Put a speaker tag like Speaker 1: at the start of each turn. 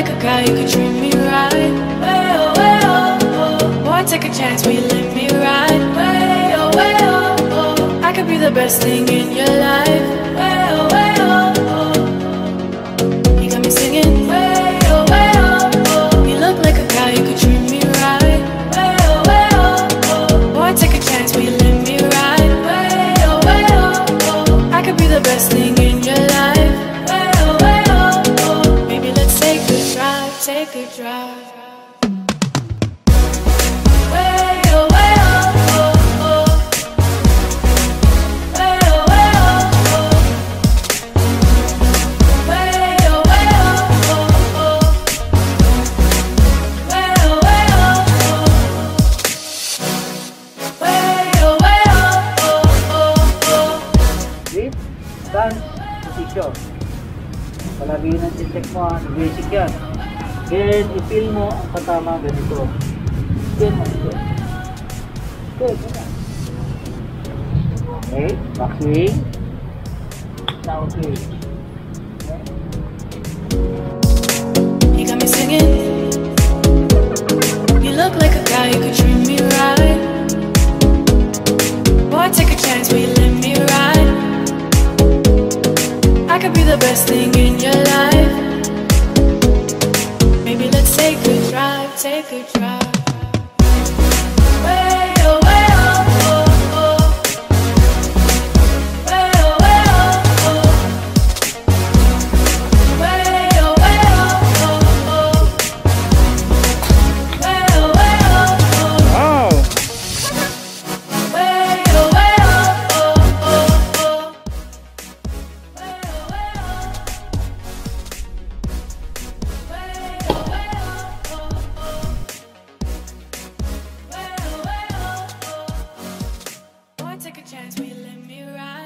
Speaker 1: like a guy could treat me right. Way oh, way oh, oh. Boy, take a chance, will you let me ride? Way oh, way oh, oh. I could be the best thing in your life. Way
Speaker 2: stance, position. Palagi ang check mo, basic. Then, i-feel mo ang katama ganito. Okay. Backswing. Now, okay.
Speaker 1: You got me singing. You look like a guy could treat me right. Boy, take a chance, will you let me ride? I could be the best thing take a drive. mirage.